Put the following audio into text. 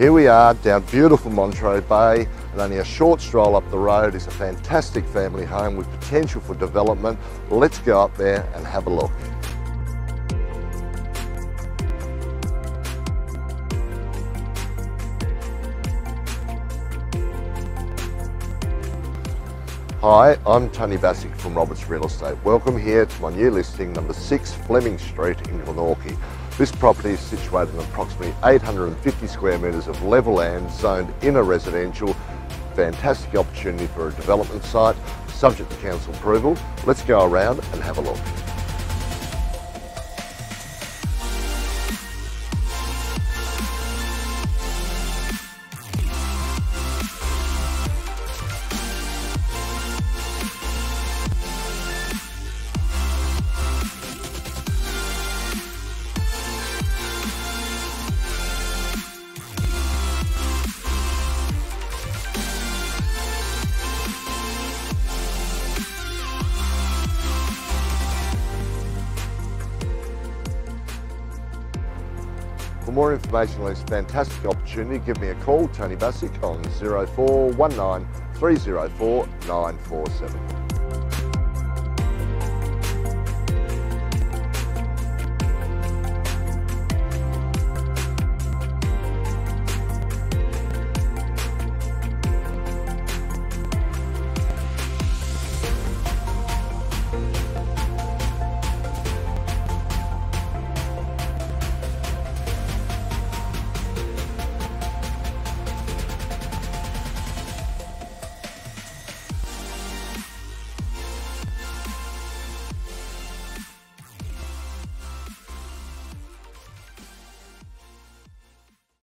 Here we are down beautiful Montrose Bay and only a short stroll up the road is a fantastic family home with potential for development. Let's go up there and have a look. Hi, I'm Tony Bassick from Roberts Real Estate. Welcome here to my new listing, number 6 Fleming Street in Glenorchy. This property is situated in approximately 850 square metres of level land zoned Inner Residential. Fantastic opportunity for a development site, subject to council approval. Let's go around and have a look. For more information on this fantastic opportunity, give me a call, Tony Bassick, on 0419 304 947.